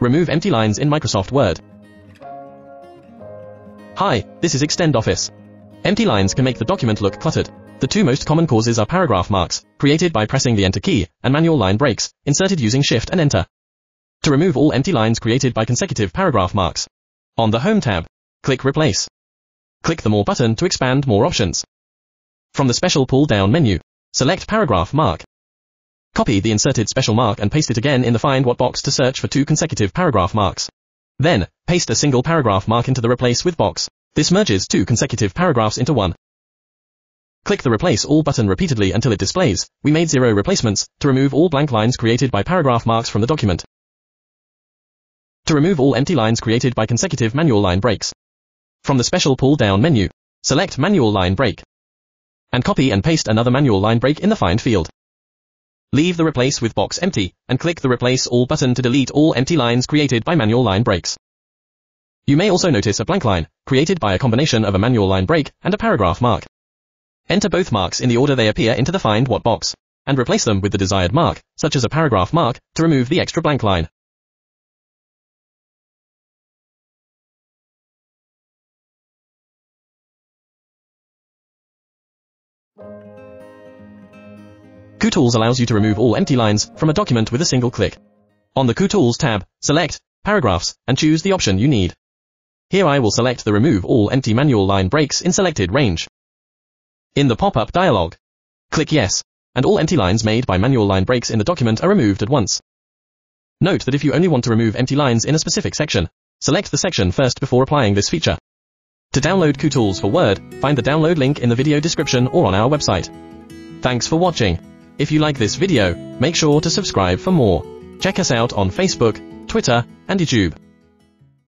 Remove empty lines in Microsoft Word. Hi, this is Extend Office. Empty lines can make the document look cluttered. The two most common causes are paragraph marks, created by pressing the Enter key, and manual line breaks, inserted using Shift and Enter. To remove all empty lines created by consecutive paragraph marks. On the Home tab, click Replace. Click the More button to expand more options. From the special pull-down menu, select Paragraph Mark. Copy the inserted special mark and paste it again in the Find What box to search for two consecutive paragraph marks. Then, paste a single paragraph mark into the Replace with box. This merges two consecutive paragraphs into one. Click the Replace All button repeatedly until it displays, we made zero replacements, to remove all blank lines created by paragraph marks from the document. To remove all empty lines created by consecutive manual line breaks. From the special pull-down menu, select Manual Line Break. And copy and paste another manual line break in the Find field. Leave the Replace with box empty, and click the Replace All button to delete all empty lines created by manual line breaks. You may also notice a blank line, created by a combination of a manual line break and a paragraph mark. Enter both marks in the order they appear into the Find What box, and replace them with the desired mark, such as a paragraph mark, to remove the extra blank line. KuTools allows you to remove all empty lines from a document with a single click. On the KuTools tab, select Paragraphs and choose the option you need. Here I will select the Remove All Empty Manual Line Breaks in selected range. In the pop-up dialog, click Yes, and all empty lines made by manual line breaks in the document are removed at once. Note that if you only want to remove empty lines in a specific section, select the section first before applying this feature. To download KuTools for Word, find the download link in the video description or on our website. Thanks for watching. If you like this video, make sure to subscribe for more. Check us out on Facebook, Twitter, and YouTube.